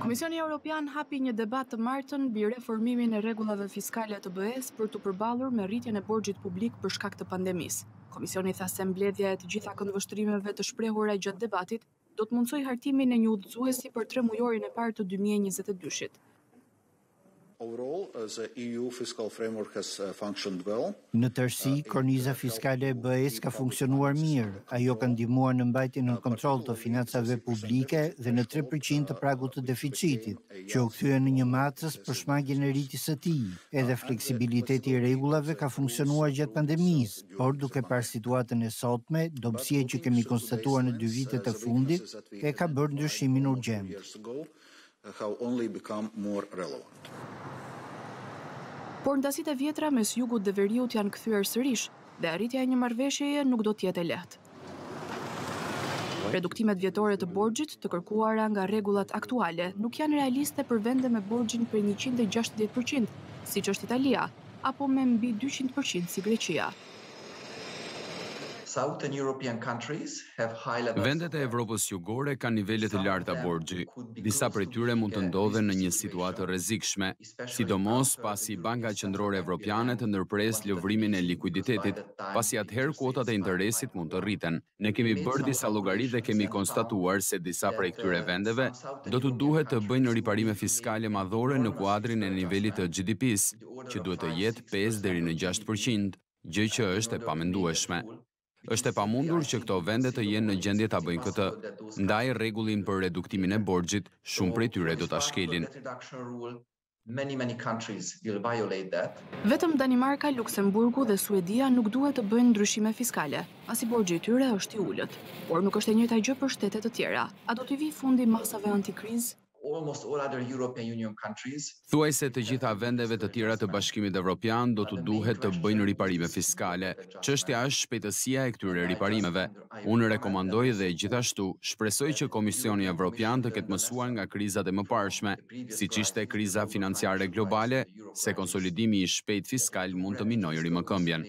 Komisioni Europian hapi një debat të martën mbi reformimin e rregullave fiskale të BE-së për t'u përballur me rritjen e borxhit publik për shkak të pandemisë. Komisioni tha se mbledhja e të gjitha këndvështrimeve të shprehura gjatë debatit do të mundësojë hartimin e një udhëzuesi për tremujorin e parë të dy mijë e njëzet e dyshit. Në tërësi, korniza fiskale e BE-së ka funksionuar mirë. Ajo ka ndihmuar në mbajtjen në kontroll të financave publike dhe në tre për qind të pragut të deficitit, që u kthye në një matës për shmangien e rritjes së tij. Edhe fleksibiliteti i rregullave ka funksionuar gjatë pandemisë, por duke parë situatën e sotme, dobësia që kemi konstatuar në dy vitet e fundit e ka bërë ndryshimin urgjent. and how only become more relevant. Por ndasitë e vjetra mes Jugut dhe Veriut janë kthyer sërish dhe arritja e një marrëveshjeje nuk do të jetë e lehtë. Reduktimet vjetore të borxhit, të kërkuara nga rregullat aktuale, nuk janë realiste për vende me borxhin prej njëqind e gjashtëdhjetë për qind, siç është Italia, apo me mbi dyqind për qind si Greqia. Vendet e Evropës Jugore kanë nivele të larta borxhi. Disa prej tyre mund të ndodhen në një situatë të rrezikshme, sidomos pasi Banka Qendrore Evropiane të ndërpresë lëvrimin e likuiditetit, pasi atëherë kuotat e interesit mund të rriten. Ne kemi bërë disa llogari dhe kemi konstatuar se disa prej këtyre vendeve do t'u duhet të bëjnë riparime fiskale madhore në kuadrin e nivelit të GDP-së, që duhet të jetë pesë deri në gjashtë përqind, gjë që është e pamendueshme. Është e pamundur që këto vende të jenë në gjendje ta bëjnë këtë, ndaj rregullin për reduktimin e borxhit shumë prej tyre do ta shkelin. Vetëm Danimarka, Luksemburgu dhe Suedia nuk duhet të bëjnë ndryshime fiskale, pasi borxhi i tyre është i ulët. Por nuk është e njëjta gjë për shtete të tjera. A do t'i vijë fundi masave antikrizë? Almost all other European Union countries. Thuajse të gjitha vendeve të tjera të Bashkimit Evropian do t'u duhet të bëjnë riparime fiskale. Çështja është shpejtësia e këtyre riparimeve. Unë rekomandoj dhe gjithashtu shpresoj që Komisioni Evropian të ketë mësuar nga krizat e mëparshme, siç ishte kriza financiare globale, se konsolidimi i shpejtë fiskal mund të minojë rimëkëmbjen.